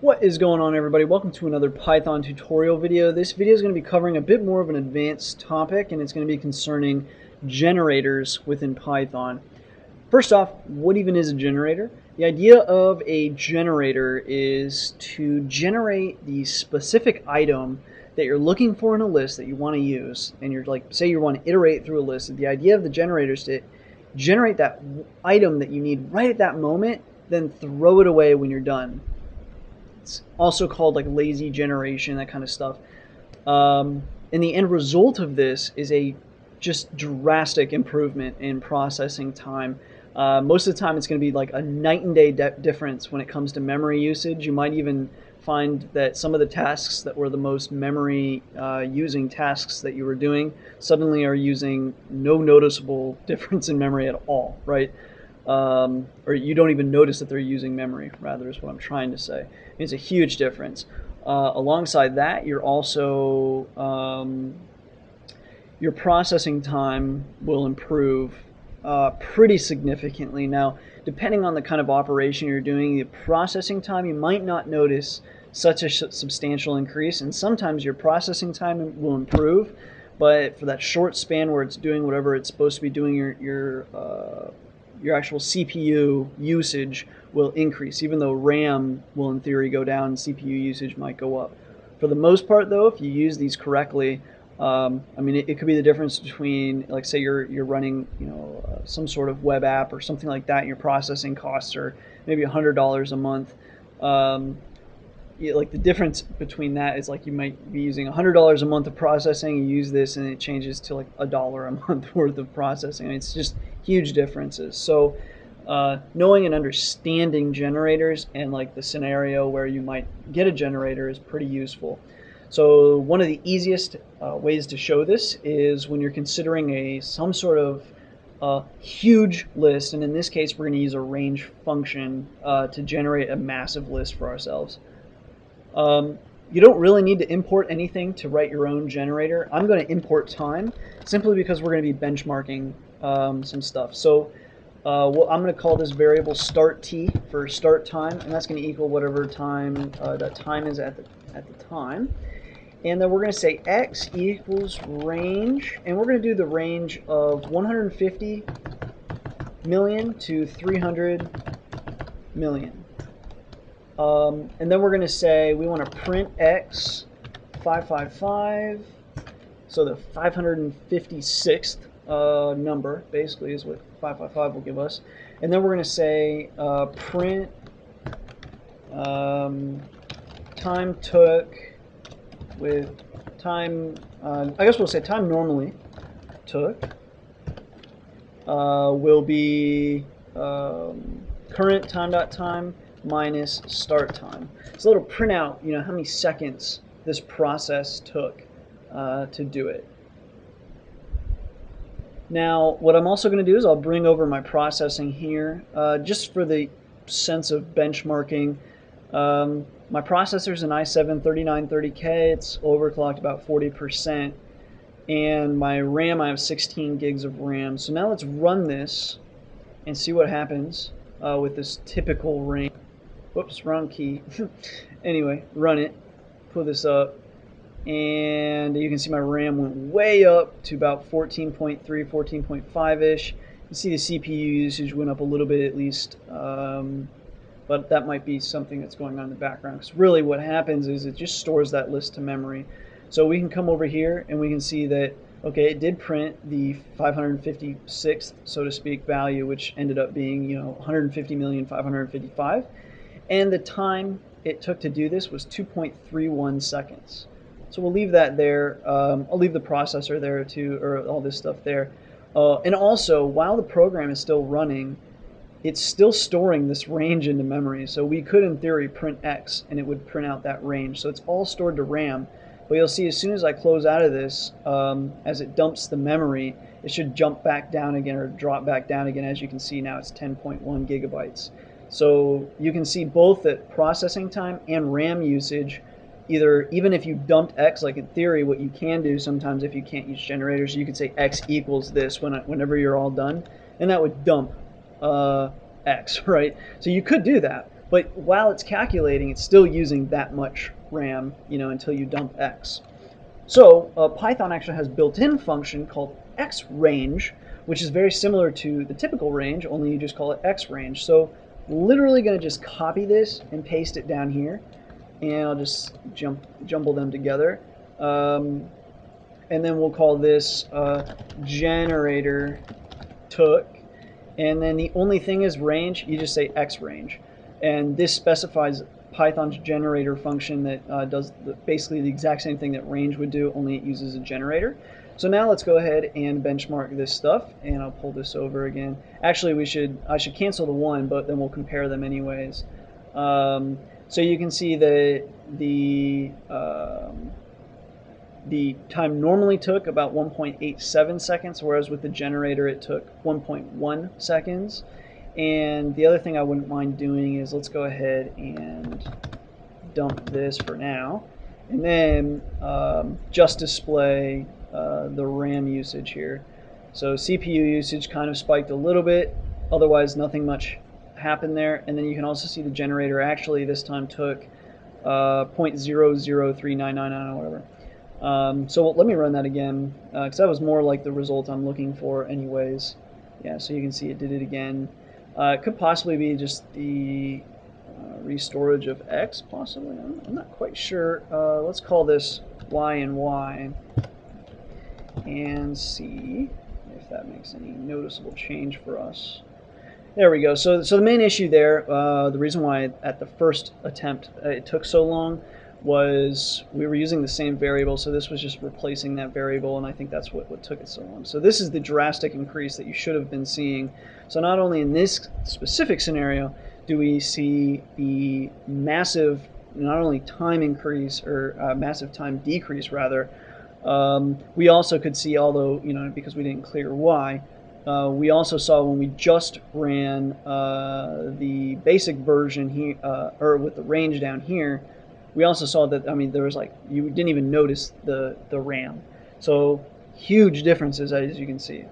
What is going on everybody? Welcome to another Python tutorial video. This video is going to be covering a bit more of an advanced topic and it's going to be concerning generators within Python. First off, what even is a generator? The idea of a generator is to generate the specific item that you're looking for in a list that you want to use and you're like say you want to iterate through a list. The idea of the generator is to generate that item that you need right at that moment then throw it away when you're done it's also called like lazy generation, that kind of stuff. Um, and the end result of this is a just drastic improvement in processing time. Uh, most of the time, it's going to be like a night and day difference when it comes to memory usage. You might even find that some of the tasks that were the most memory uh, using tasks that you were doing suddenly are using no noticeable difference in memory at all, right? um, or you don't even notice that they're using memory, rather, is what I'm trying to say. It's a huge difference. Uh, alongside that, you're also, um, your processing time will improve uh, pretty significantly. Now, depending on the kind of operation you're doing, the processing time, you might not notice such a substantial increase, and sometimes your processing time will improve, but for that short span where it's doing whatever it's supposed to be doing, your, your uh, your actual CPU usage will increase, even though RAM will in theory go down, CPU usage might go up. For the most part though, if you use these correctly, um, I mean, it, it, could be the difference between, like, say you're you're running, you know, uh, some sort of web app or something like that, and your processing costs are maybe hundred dollars a month. Um, like the difference between that is like you might be using $100 a month of processing you use this and it changes to like a dollar a month worth of processing. I mean, it's just huge differences. So uh, knowing and understanding generators and like the scenario where you might get a generator is pretty useful so one of the easiest uh, ways to show this is when you're considering a some sort of uh, huge list and in this case we're going to use a range function uh, to generate a massive list for ourselves um, you don't really need to import anything to write your own generator. I'm going to import time simply because we're going to be benchmarking um, some stuff. So uh, well, I'm going to call this variable start t for start time, and that's going to equal whatever time uh, that time is at the, at the time. And then we're going to say x equals range, and we're going to do the range of 150 million to 300 million. Um, and then we're going to say we want to print x 555. So the 556th uh, number basically is what 555 will give us. And then we're going to say uh, print um, time took with time, uh, I guess we'll say time normally took uh, will be um, current time dot time minus start time. So it'll print out, you know, how many seconds this process took uh, to do it. Now, what I'm also going to do is I'll bring over my processing here, uh, just for the sense of benchmarking. Um, my processor is an i7-3930K. It's overclocked about 40%. And my RAM, I have 16 gigs of RAM. So now let's run this and see what happens uh, with this typical RAM. Whoops, wrong key. anyway, run it. Pull this up. And you can see my RAM went way up to about 14.3, 14.5-ish. You see the CPU usage went up a little bit at least. Um, but that might be something that's going on in the background. Because really what happens is it just stores that list to memory. So we can come over here and we can see that, okay, it did print the 556th, so to speak, value, which ended up being, you know, 150,555 and the time it took to do this was 2.31 seconds. So we'll leave that there. Um, I'll leave the processor there too, or all this stuff there. Uh, and also, while the program is still running, it's still storing this range into memory. So we could, in theory, print X, and it would print out that range. So it's all stored to RAM. But you'll see as soon as I close out of this, um, as it dumps the memory, it should jump back down again or drop back down again. As you can see now, it's 10.1 gigabytes. So you can see both that processing time and RAM usage either even if you dumped x, like in theory, what you can do sometimes if you can't use generators, you could say x equals this when whenever you're all done, and that would dump uh, x, right? So you could do that, but while it's calculating, it's still using that much RAM, you know, until you dump x. So uh, Python actually has built-in function called X range, which is very similar to the typical range, only you just call it X range. So literally going to just copy this and paste it down here, and I'll just jump jumble them together. Um, and then we'll call this uh, generator took. And then the only thing is range, you just say X range. And this specifies Python's generator function that uh, does the, basically the exact same thing that range would do, only it uses a generator. So now let's go ahead and benchmark this stuff, and I'll pull this over again. Actually, we should I should cancel the one, but then we'll compare them anyways. Um, so you can see that the um, the time normally took about 1.87 seconds, whereas with the generator it took 1.1 seconds. And the other thing I wouldn't mind doing is let's go ahead and dump this for now. And then um, just display uh, the RAM usage here. So CPU usage kind of spiked a little bit, otherwise nothing much happened there. And then you can also see the generator actually this time took uh, 0.003999 or whatever. Um, so let me run that again, because uh, that was more like the result I'm looking for anyways. Yeah, so you can see it did it again. Uh, it could possibly be just the uh, restorage of x, possibly. I'm, I'm not quite sure. Uh, let's call this y and y and see if that makes any noticeable change for us. There we go. So, so the main issue there, uh, the reason why at the first attempt uh, it took so long was we were using the same variable, so this was just replacing that variable, and I think that's what, what took it so long. So this is the drastic increase that you should have been seeing. So not only in this specific scenario do we see the massive, not only time increase, or uh, massive time decrease rather, um, we also could see, although, you know, because we didn't clear why, uh, we also saw when we just ran uh, the basic version here, uh, or with the range down here, we also saw that, I mean, there was like, you didn't even notice the, the RAM. So huge differences as you can see.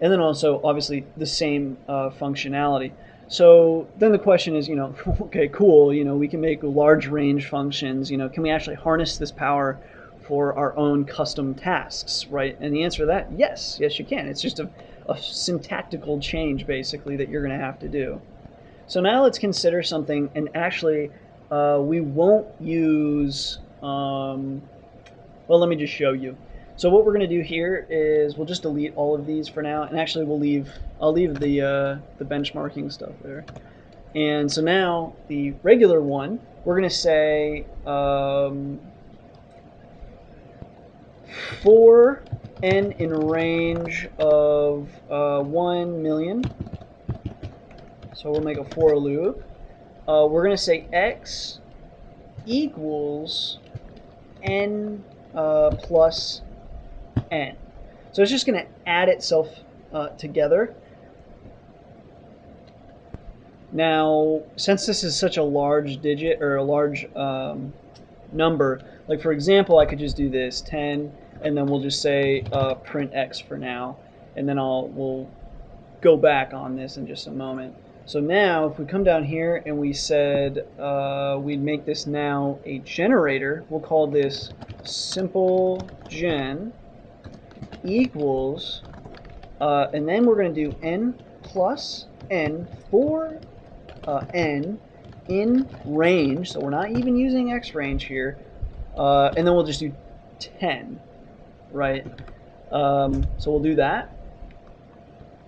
And then also, obviously, the same uh, functionality. So then the question is, you know, okay, cool, you know, we can make large range functions, you know, can we actually harness this power for our own custom tasks, right? And the answer to that, yes, yes you can. It's just a, a syntactical change, basically, that you're going to have to do. So now let's consider something, and actually uh, we won't use, um, well, let me just show you. So what we're going to do here is we'll just delete all of these for now, and actually we'll leave, I'll leave the, uh, the benchmarking stuff there. And so now the regular one, we're going to say um, for n in range of uh, 1 million. So we'll make a for loop uh, we're going to say x equals n uh, plus n. So it's just going to add itself uh, together. Now, since this is such a large digit or a large um, number, like for example, I could just do this 10, and then we'll just say uh, print x for now, and then I'll we'll go back on this in just a moment. So now if we come down here and we said uh, we'd make this now a generator, we'll call this simple gen equals, uh, and then we're going to do n plus n for uh, n in range, so we're not even using x range here, uh, and then we'll just do 10, right? Um, so we'll do that.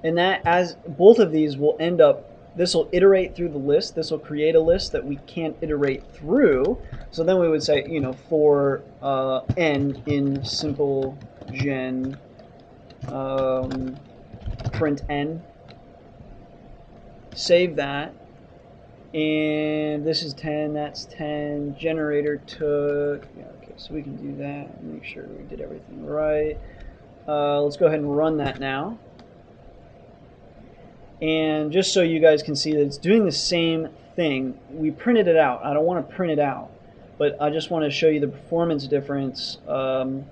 And that, as both of these will end up this will iterate through the list. This will create a list that we can't iterate through. So then we would say, you know, for uh, n in simple gen um, print n. Save that. And this is 10, that's 10. Generator took, yeah, okay, so we can do that. Make sure we did everything right. Uh, let's go ahead and run that now. And just so you guys can see that it's doing the same thing, we printed it out. I don't want to print it out. but I just want to show you the performance difference um,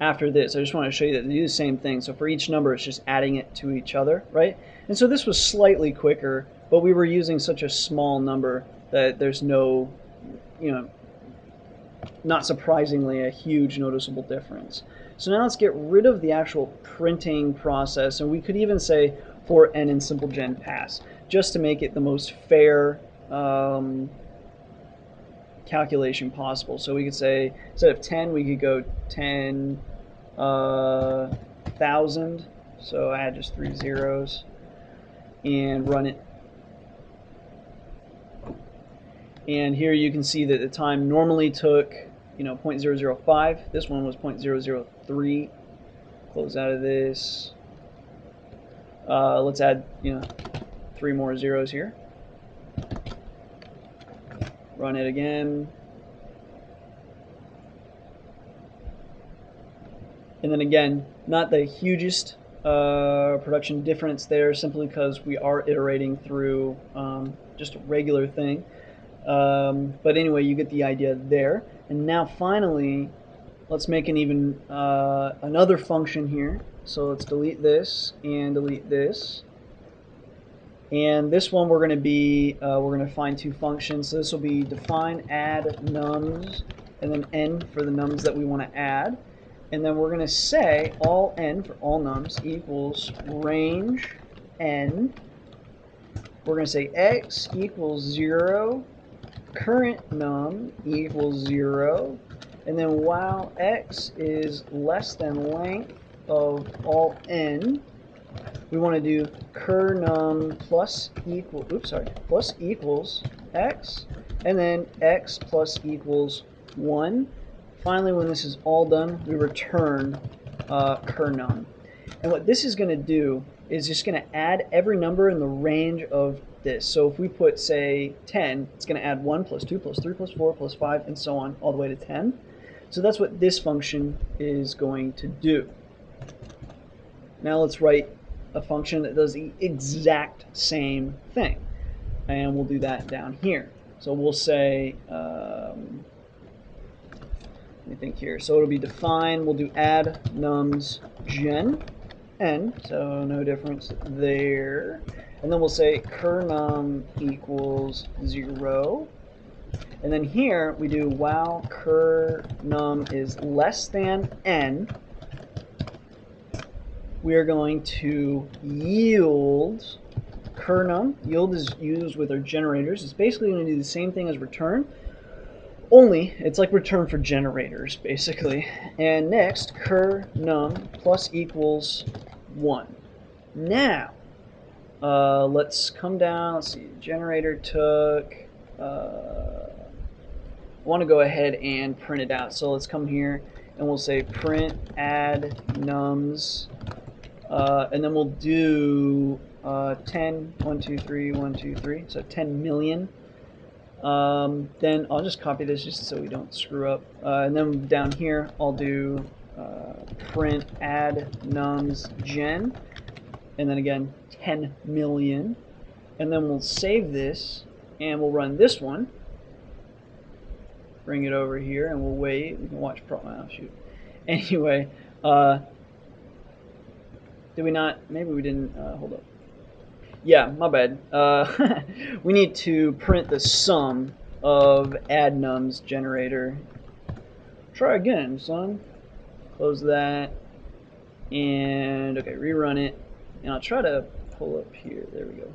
after this. I just want to show you that they do the same thing. So for each number, it's just adding it to each other, right? And so this was slightly quicker, but we were using such a small number that there's no, you know, not surprisingly, a huge noticeable difference. So now let's get rid of the actual printing process, and we could even say for n in simple gen pass, just to make it the most fair um, calculation possible. So we could say, instead of 10, we could go 10 uh, thousand. So add just three zeros and run it. And here you can see that the time normally took, you know, 0.005. This one was 0.003. Close out of this. Uh, let's add, you know, three more zeros here. Run it again. And then again, not the hugest uh, production difference there simply because we are iterating through um, just a regular thing. Um, but anyway, you get the idea there. And now finally, let's make an even uh, another function here. So let's delete this and delete this. And this one we're going to be, uh, we're going to find two functions. So this will be define add nums and then n for the nums that we want to add. And then we're going to say all n for all nums equals range n. We're going to say x equals 0, current num equals 0, and then while x is less than length of all n, we want to do cur num plus equal, oops, sorry, plus equals x, and then x plus equals 1. Finally, when this is all done, we return uh, cur num. And what this is going to do is just going to add every number in the range of this. So if we put, say, 10, it's going to add 1 plus 2 plus 3 plus 4 plus 5 and so on all the way to 10. So that's what this function is going to do. Now let's write a function that does the exact same thing. And we'll do that down here. So we'll say, um, let me think here. So it'll be define, we'll do add nums gen n, so no difference there. And then we'll say cur num equals 0. And then here we do while cur num is less than n, we are going to yield cur num. Yield is used with our generators. It's basically going to do the same thing as return, only it's like return for generators, basically. And next, cur num plus equals 1. Now, uh, let's come down. Let's see. Generator took. Uh, I want to go ahead and print it out. So let's come here and we'll say print add nums uh, and then we'll do uh, 10, 1, 2, 3, 1, 2, 3, so 10 million. Um, then I'll just copy this just so we don't screw up. Uh, and then down here, I'll do uh, print add nums gen, and then again 10 million. And then we'll save this, and we'll run this one. Bring it over here, and we'll wait. We can watch pro. Oh, shoot. Anyway, uh, did we not? Maybe we didn't. Uh, hold up. Yeah, my bad. Uh, we need to print the sum of add nums generator. Try again, son. Close that. And, okay, rerun it. And I'll try to pull up here. There we go.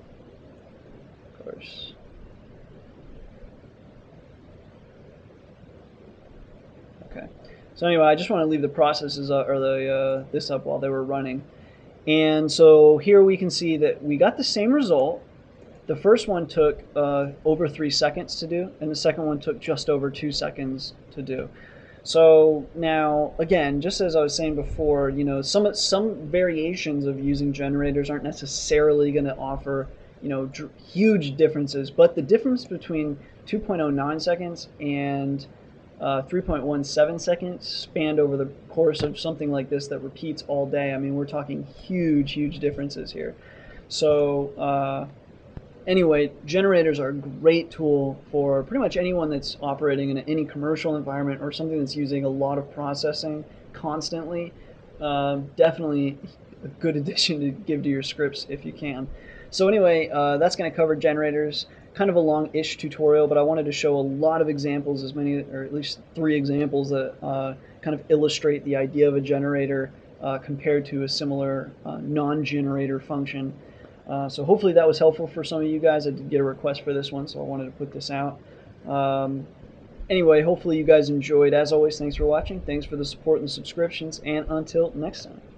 Of course. Okay. So anyway, I just want to leave the processes or the uh, this up while they were running. And so here we can see that we got the same result. The first one took uh, over three seconds to do, and the second one took just over two seconds to do. So now, again, just as I was saying before, you know, some some variations of using generators aren't necessarily going to offer, you know, huge differences. But the difference between 2.09 seconds and uh, 3.17 seconds spanned over the course of something like this that repeats all day. I mean, we're talking huge, huge differences here. So, uh, anyway, generators are a great tool for pretty much anyone that's operating in any commercial environment or something that's using a lot of processing constantly. Uh, definitely a good addition to give to your scripts if you can. So anyway, uh, that's going to cover generators. Kind of a long-ish tutorial, but I wanted to show a lot of examples, as many, or at least three examples that uh, kind of illustrate the idea of a generator uh, compared to a similar uh, non-generator function. Uh, so hopefully that was helpful for some of you guys. I did get a request for this one, so I wanted to put this out. Um, anyway, hopefully you guys enjoyed. As always, thanks for watching. Thanks for the support and subscriptions, and until next time.